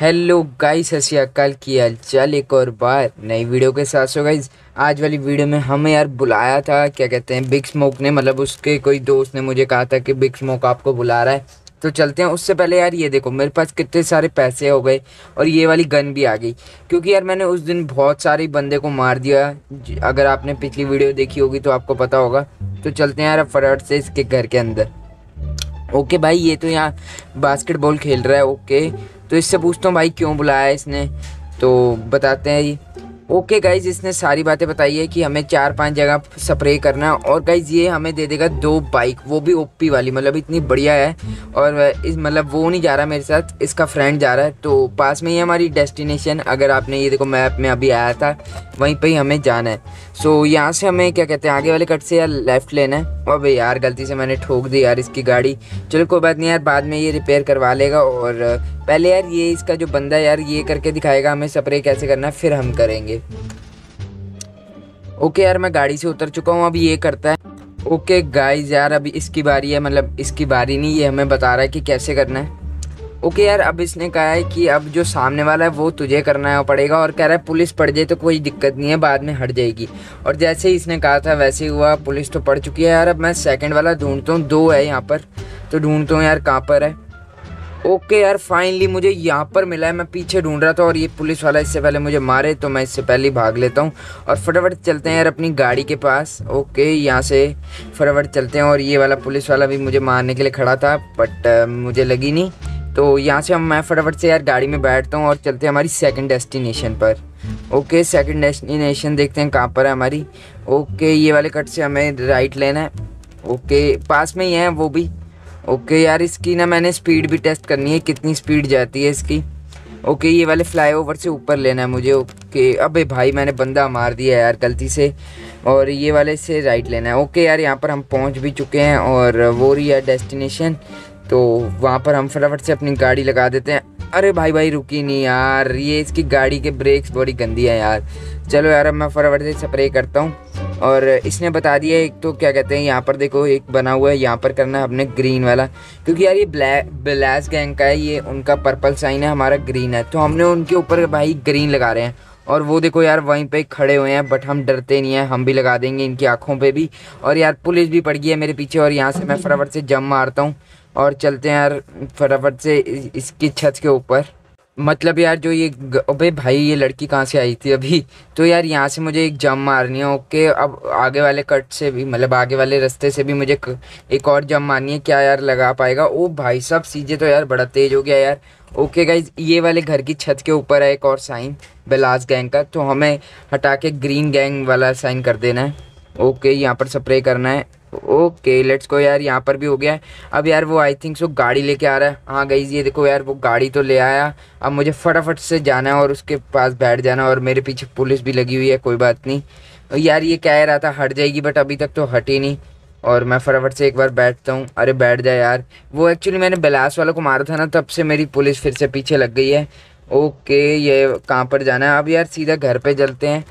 Hello guys हसी अकाल, की हालचाल एक और बार नई वीडियो के साथ। सो गाइस, आज वाली वीडियो में हमें यार बुलाया था, क्या कहते हैं, बिग स्मोक ने। मतलब उसके कोई दोस्त ने मुझे कहा था कि बिग स्मोक आपको बुला रहा है। तो चलते हैं, उससे पहले यार ये देखो, मेरे पास कितने सारे पैसे हो गए और ये वाली गन भी आ गई। क्योंकि यार मैंने उस दिन बहुत सारे बंदे को मार दिया। अगर आपने पिछली वीडियो देखी होगी तो आपको पता होगा। तो चलते हैं यार फटाफट से इसके घर के अंदर। ओके भाई, ये तो यहाँ बास्केटबॉल खेल रहा है, ओके। तो इससे पूछता हूँ भाई क्यों बुलाया इसने? तो बताते हैं ये ओके गाइज़ इसने सारी बातें बताई है कि हमें चार पाँच जगह स्प्रे करना है और गाइज़ ये हमें दे देगा दो बाइक वो भी ओपी वाली मतलब इतनी बढ़िया है। और इस मतलब वो नहीं जा रहा मेरे साथ, इसका फ्रेंड जा रहा है। तो पास में ही हमारी डेस्टिनेशन अगर आपने ये देखो मैप में अभी आया था, वहीं पर ही हमें जाना है। सो यहाँ से हमें क्या कहते हैं, आगे वाले कट से यार लेफ़्ट लेना है? और भाई यार, गलती से मैंने ठोक दी यार इसकी गाड़ी। चलो, कोई बात नहीं यार, बाद में ये रिपेयर करवा लेगा और पहले यार ये इसका जो बंदा यार ये करके दिखाएगा हमें स्प्रे कैसे करना है, फिर हम करेंगे। ओके यार, मैं गाड़ी से उतर चुका हूँ, अब ये करता है। ओके गाइस यार अभी इसकी बारी है मतलब इसकी बारी नहीं, ये हमें बता रहा है कि कैसे करना है। ओके यार, अब इसने कहा है कि अब जो सामने वाला है, वो तुझे करना है पड़ेगा, और कह रहा है पुलिस पड़ जाए तो कोई दिक्कत नहीं है, बाद में हट जाएगी। और जैसे ही इसने कहा था, वैसे ही हुआ, पुलिस तो पड़ चुकी है यार। अब मैं सेकंड वाला ढूंढता हूँ, दो है यहाँ पर तो ढूंढता हूँ यार कहाँ पर है। ओके यार फाइनली मुझे यहाँ पर मिला है। मैं पीछे ढूंढ रहा था और ये पुलिस वाला इससे पहले मुझे मारे तो मैं इससे पहले भाग लेता हूँ। और फटाफट चलते हैं यार अपनी गाड़ी के पास। ओके, यहाँ से फटाफट चलते हैं। और ये वाला पुलिस वाला भी मुझे मारने के लिए खड़ा था बट मुझे लगी नहीं। तो यहाँ से हम, मैं फटाफट से यार गाड़ी में बैठता हूँ और चलते हैं हमारी सेकंड डेस्टिनेशन पर। ओके सेकंड डेस्टिनेशन देखते हैं कहाँ पर है हमारी। ओके, ये वाले कट से हमें राइट लेना है। ओके, पास में ही है वो भी। ओके यार, इसकी ना मैंने स्पीड भी टेस्ट करनी है, कितनी स्पीड जाती है इसकी। ओके ये वाले फ्लाईओवर से ऊपर लेना है मुझे ओके अबे भाई, मैंने बंदा मार दिया यार, गलती से। और ये वाले से राइट लेना है। ओके यार, यहाँ पर हम पहुँच भी चुके हैं, और वो रही है डेस्टिनेशन तो वहाँ पर हम फटाफट से अपनी गाड़ी लगा देते हैं। अरे भाई भाई, रुकी नहीं यार। ये इसकी गाड़ी के ब्रेक्स बड़ी गंदी है यार। चलो यार, अब मैं फटाफट से स्प्रे करता हूँ। और इसने बता दिया एक तो क्या कहते हैं, यहाँ पर देखो, एक बना हुआ है, यहाँ पर करना है अपने ग्रीन वाला। क्योंकि यार ये ब्लैक ब्लैस गैंग का है, ये उनका पर्पल साइन है, हमारा ग्रीन है। तो हमने उनके ऊपर भाई ग्रीन लगा रहे हैं। और वो देखो यार, वहीं पे खड़े हुए हैं बट हम डरते नहीं हैं, हम भी लगा देंगे इनकी आँखों पे भी। और यार पुलिस भी पड़ गई है मेरे पीछे, और यहाँ से मैं फटाफट से जम मारता हूँ। और चलते हैं यार, फटाफट से इसकी छत के ऊपर। मतलब यार जो ये अबे भाई ये लड़की कहाँ से आई थी अभी? तो यार यहाँ से मुझे एक जम मारनी है, ओके? अब आगे वाले कट से भी मतलब आगे वाले रास्ते से भी मुझे एक और जम मारनी है, क्या यार लगा पाएगा? ओ भाई सब सीजे तो यार बड़ा तेज हो गया यार। ओके गाइज़ ये वाले घर की छत के ऊपर है एक और साइन बेलास गैंग का। तो हमें हटा के ग्रीन गैंग वाला साइन कर देना है। ओके, यहाँ पर स्प्रे करना है। ओके लेट्स को यार, यहाँ पर भी हो गया है। अब यार वो आई थिंक सो गाड़ी लेके आ रहा है। हाँ गई ये देखो यार, वो गाड़ी तो ले आया। अब मुझे फटाफट से जाना है और उसके पास बैठ जाना और मेरे पीछे पुलिस भी लगी हुई है, कोई बात नहीं। यार ये कह रहा था, हट जाएगी बट अभी तक तो हटी नहीं। और मैं फटाफट से एक बार बैठता हूँ। अरे बैठ जाए यार। वो एक्चुअली मैंने बिलास वाला को मारा था ना, तब से मेरी पुलिस फिर से पीछे लग गई है। ओके ये कहाँ पर जाना है? अब यार सीधा घर पे चलते हैं।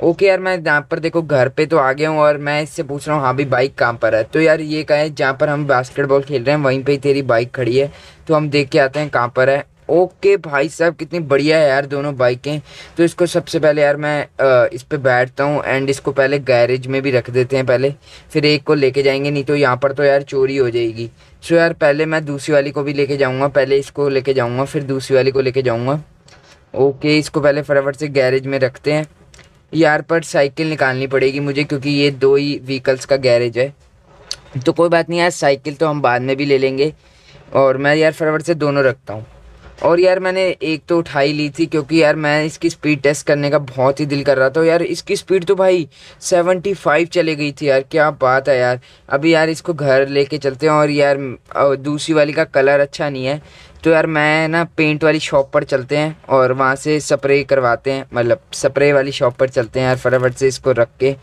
ओके यार मैं यहाँ पर देखो घर पे तो आ गया हूँ और मैं इससे पूछ रहा हूँ हाँ भी बाइक कहाँ पर है? तो यार ये कहे जहाँ पर हम बास्केटबॉल खेल रहे हैं वहीं पे ही तेरी बाइक खड़ी है। तो हम देख के आते हैं कहाँ पर है। ओके भाई साहब कितनी बढ़िया है यार दोनों बाइकें तो इसको सबसे पहले यार मैं आ, इस पर बैठता हूँ एंड इसको पहले गैरेज में भी रख देते हैं पहले। फिर एक को लेके जाएँगे नहीं तो यहाँ पर तो यार चोरी हो जाएगी। सो यार पहले मैं दूसरी वाली को भी लेके जाऊँगा पहले इसको लेके जाऊँगा फिर दूसरी वाली को लेके जाऊँगा। ओके इसको पहले फटाफट से गैरेज में रखते हैं। यार, पर साइकिल निकालनी पड़ेगी मुझे क्योंकि ये दो ही व्हीकल्स का गैरेज है। तो कोई बात नहीं यार, साइकिल तो हम बाद में भी ले लेंगे। और मैं यार फटाफट से दोनों रखता हूँ। और यार मैंने एक तो उठाई ली थी क्योंकि यार मैं इसकी स्पीड टेस्ट करने का बहुत ही दिल कर रहा था। यार इसकी स्पीड तो भाई सेवेंटी फाइव चले गई थी यार, क्या बात है यार। अभी यार इसको घर लेके चलते हैं और यार दूसरी वाली का कलर अच्छा नहीं है। तो यार मैं ना पेंट वाली शॉप पर चलते हैं और वहाँ से स्प्रे करवाते हैं मतलब स्प्रे वाली शॉप पर चलते हैं यार फटाफट से इसको रख के।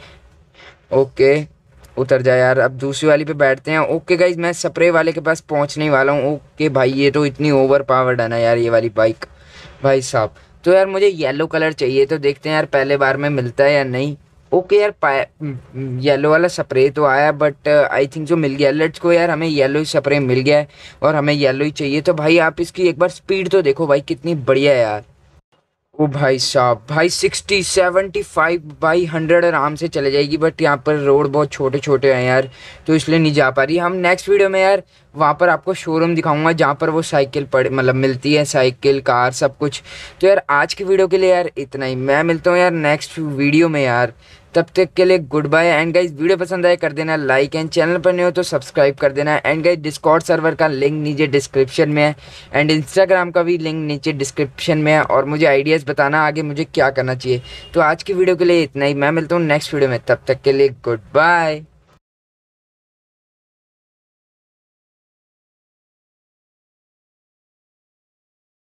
ओके उतर जाए यार, अब दूसरी वाली पे बैठते हैं। ओके गाइज़ मैं स्प्रे वाले के पास पहुँचने वाला हूँ। ओके भाई, ये तो इतनी ओवर पावर्ड है ना यार, ये वाली बाइक भाई साहब तो यार मुझे येलो कलर चाहिए तो देखते हैं यार पहले बार में मिलता है या नहीं। ओके यार येलो वाला स्प्रे तो आया बट आई थिंक जो मिल गया लेट्स को यार, हमें येलो ही स्प्रे मिल गया है, और हमें येलो ही चाहिए। तो भाई आप इसकी एक बार स्पीड तो देखो भाई, कितनी बढ़िया है यार। ओ भाई साहब, भाई sixty seventy five by hundred आराम से चले जाएगी, बट यहाँ पर रोड बहुत छोटे छोटे हैं यार तो इसलिए नहीं जा पा रही। हम नेक्स्ट वीडियो में यार, वहाँ पर आपको शोरूम दिखाऊँगा, जहाँ पर वो साइकिल पड़े मतलब मिलती है साइकिल कार सब कुछ। तो यार, आज की वीडियो के लिए यार इतना ही। मैं मिलता हूँ यार नेक्स्ट वीडियो में यार। तब तक के लिए good bye and guys video पसंद आए कर देना लाइक एंड चैनल पर नहीं हो तो सब्सक्राइब कर देना एंड गाइज़ डिस्कॉर्ड सर्वर का लिंक नीचे डिस्क्रिप्शन में है एंड इंस्टाग्राम का भी लिंक नीचे डिस्क्रिप्शन में है और मुझे आइडियाज़ बताना आगे मुझे क्या करना चाहिए। तो आज की वीडियो के लिए इतना ही, मैं मिलता हूँ नेक्स्ट वीडियो में, तब तक के लिए गुड बाय